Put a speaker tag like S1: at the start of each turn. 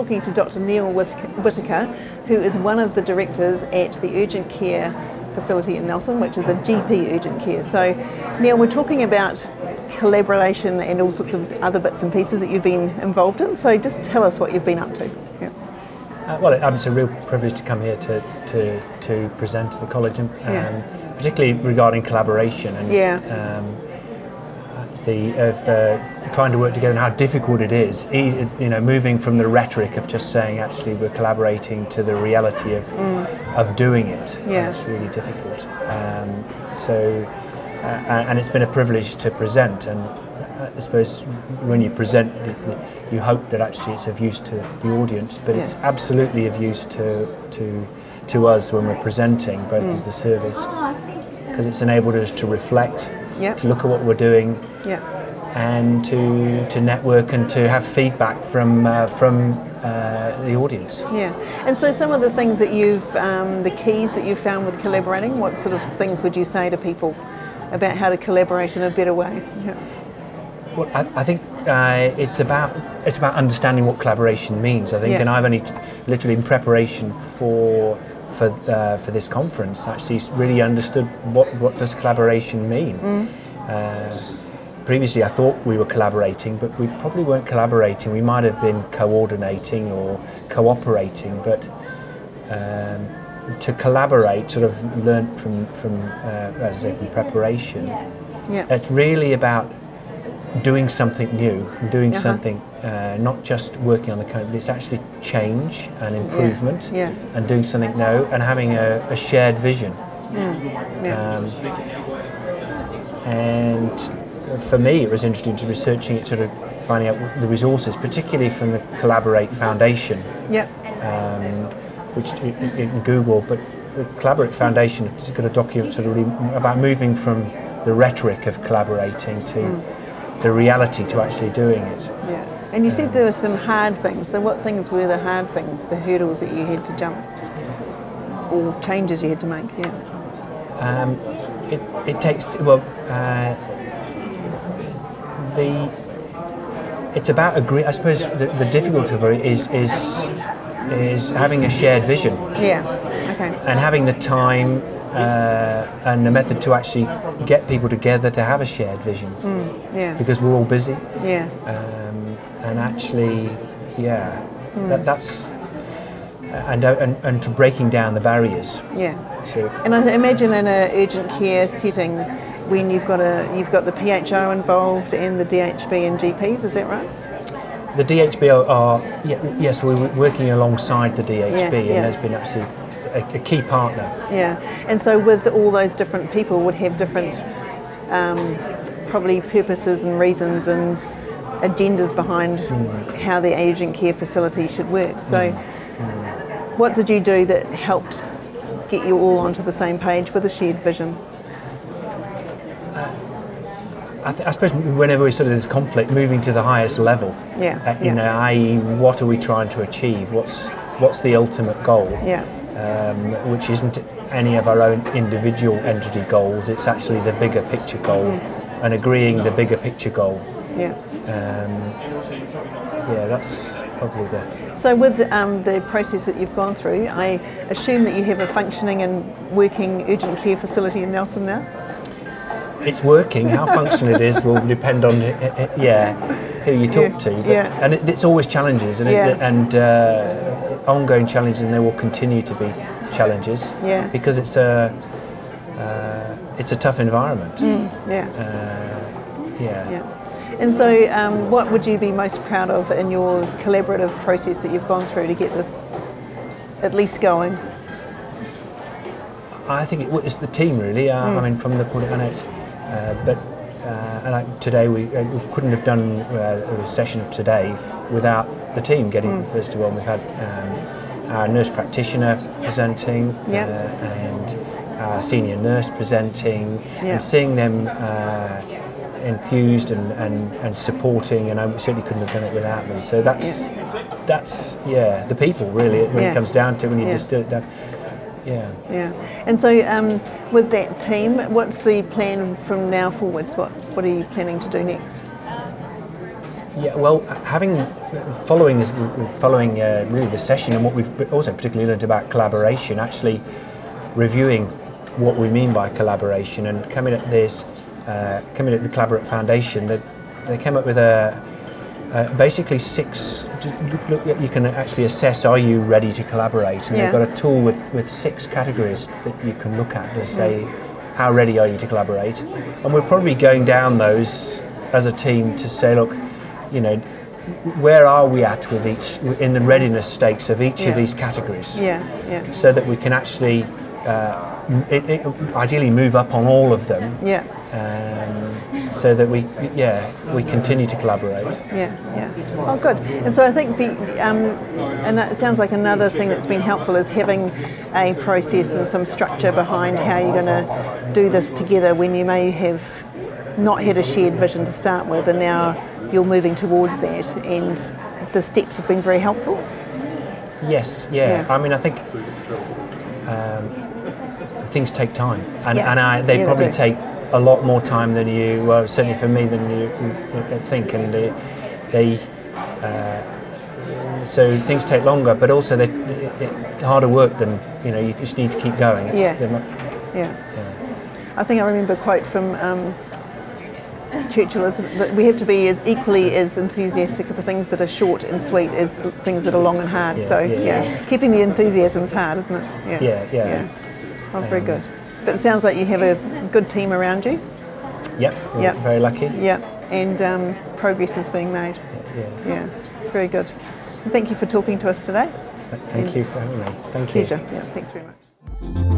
S1: talking to Dr. Neil Whittaker, who is one of the directors at the Urgent Care facility in Nelson, which is a GP urgent care. So, Neil, we're talking about collaboration and all sorts of other bits and pieces that you've been involved in. So, just tell us what you've been up to. Yeah.
S2: Uh, well, um, it's a real privilege to come here to, to, to present to the college, and, um, yeah. particularly regarding collaboration and
S1: yeah. um,
S2: the of uh, trying to work together and how difficult it is. You know, moving from the rhetoric of just saying actually we're collaborating to the reality of mm. of doing it.
S1: Yeah,
S2: it's really difficult. Um, so, uh, and it's been a privilege to present and. I suppose when you present, you hope that actually it's of use to the audience, but yeah. it's absolutely of use to, to, to us when we're presenting, both mm. as the service, because it's enabled us to reflect
S1: yep.
S2: to look at what we're doing,
S1: yep.
S2: and to to network and to have feedback from uh, from uh, the audience.
S1: Yeah, and so some of the things that you've, um, the keys that you've found with collaborating, what sort of things would you say to people about how to collaborate in a better way? Yeah.
S2: Well, I, I think uh, it's about it's about understanding what collaboration means. I think, and I've only literally in preparation for for uh, for this conference actually really understood what what does collaboration mean.
S1: Mm.
S2: Uh, previously, I thought we were collaborating, but we probably weren't collaborating. We might have been coordinating or cooperating, but um, to collaborate, sort of learn from from uh, as I say from preparation.
S1: Yeah.
S2: It's really about doing something new, doing uh-huh. something uh, not just working on the code, but it's actually change and improvement
S1: yeah. Yeah.
S2: and doing something new and having a, a shared vision.
S1: Mm. Yeah. Um,
S2: and for me, it was interesting to researching it, sort of finding out the resources, particularly from the Collaborate Foundation,
S1: yeah.
S2: um, which in Google, but the Collaborate Foundation has got a document sort of really about moving from the rhetoric of collaborating to mm. The reality to actually doing it.
S1: Yeah. And you said there were some hard things. So what things were the hard things, the hurdles that you had to jump, or changes you had to make? Yeah.
S2: Um, it, it takes well uh, the it's about agree. I suppose the, the difficulty is is is having a shared vision.
S1: Yeah. Okay.
S2: And having the time uh, and the method to actually get people together to have a shared vision.
S1: Mm, yeah.
S2: Because we're all busy.
S1: Yeah.
S2: Um, and actually, yeah, mm. that, that's and, uh, and and to breaking down the barriers.
S1: Yeah. So. And I imagine in an urgent care setting, when you've got a you've got the PHO involved and the DHB and GPs, is that right?
S2: The DHB are, yes, we're working alongside the DHB, yeah, and
S1: yeah.
S2: there's been absolutely a, a, key partner.
S1: Yeah, and so with all those different people would have different um, probably purposes and reasons and agendas behind mm. how the urgent care facility should work. So, mm. what did you do that helped get you all onto the same page with a shared vision?
S2: Uh, I, th- I, suppose whenever we sort of there's conflict, moving to the highest level.
S1: Yeah. Uh,
S2: you
S1: yeah.
S2: know, i.e., what are we trying to achieve? What's what's the ultimate goal?
S1: Yeah.
S2: Um, which isn't any of our own individual entity goals. It's actually the bigger picture goal, and agreeing the bigger picture goal.
S1: Yeah.
S2: Um, yeah, that's probably the.
S1: So, with um, the process that you've gone through, I assume that you have a functioning and working urgent care facility in Nelson now.
S2: It's working. How functional it is will depend on, yeah, who you talk
S1: yeah.
S2: to. But,
S1: yeah.
S2: And it, it's always challenges, and,
S1: yeah.
S2: it, and uh, ongoing challenges, and there will continue to be challenges.
S1: Yeah.
S2: Because it's a, uh, it's a tough environment.
S1: Mm, yeah.
S2: Uh, yeah.
S1: yeah. And so, um, what would you be most proud of in your collaborative process that you've gone through to get this at least going?
S2: I think it, it's the team really. Uh, mm. I mean, from the point of it, uh, but uh, and like today we, uh, we, couldn't have done uh, a session today without the team getting mm. first of all. We've had um, our nurse practitioner presenting
S1: yep.
S2: Uh, and our senior nurse presenting,
S1: yep.
S2: and seeing them enthused and, and, and supporting, and I certainly couldn't have done it without them. So that's yeah. that's yeah, the people really. When
S1: yeah.
S2: it comes down to when you
S1: yeah.
S2: just do it. That, yeah.
S1: Yeah. And so um, with that team, what's the plan from now forwards? What what are you planning to do next?
S2: Yeah, well, having following this, following uh, really the session and what we've also particularly learned about collaboration, actually reviewing what we mean by collaboration and coming at this, uh, coming at the Collaborate Foundation, that they came up with a, uh, basically six. Look, look, you can actually assess: Are you ready to collaborate? And
S1: Yeah.
S2: they've got a tool with, with six categories that you can look at to say, how ready are you to collaborate? And we're probably going down those as a team to say, look, you know, where are we at with each in the readiness stakes of each
S1: Yeah.
S2: of these categories?
S1: Yeah, yeah,
S2: So that we can actually, uh, it, it, ideally, move up on all of them
S1: yeah,
S2: um, so that we, yeah, we continue to collaborate.
S1: yeah, yeah. Oh, good. And so I think the, um, and that sounds like another thing that's been helpful is having a process and some structure behind how you're going to do this together when you may have not had a shared vision to start with, and now you're moving towards that, and the steps have been very helpful.
S2: Yes, yeah.
S1: Yeah.
S2: I mean, I think um, things take time, and,
S1: Yeah.
S2: and I, they
S1: Yeah,
S2: probably
S1: do.
S2: take a lot more time than you, well, certainly for me, than you, think, and they, they uh, so things take longer, but also they, it, it, harder work than you know. You just need to keep going. It's,
S1: Yeah.
S2: they're
S1: Yeah. I think I remember a quote from um, Churchill is that we have to be as equally as enthusiastic for things that are short and sweet as things that are long and hard.
S2: Yeah,
S1: so
S2: yeah.
S1: yeah, keeping the enthusiasm is hard, isn't it?
S2: Yeah, yeah.
S1: Oh, very good. But it sounds like you have a good team around you.
S2: Yep, we're
S1: Yep.
S2: very lucky.
S1: Yeah, and um, progress is being made.
S2: Yeah.
S1: Yeah, very good. Thank you for talking to us today.
S2: Th- Thank you for having me. Thank you.
S1: Pleasure. Yeah, thanks very much.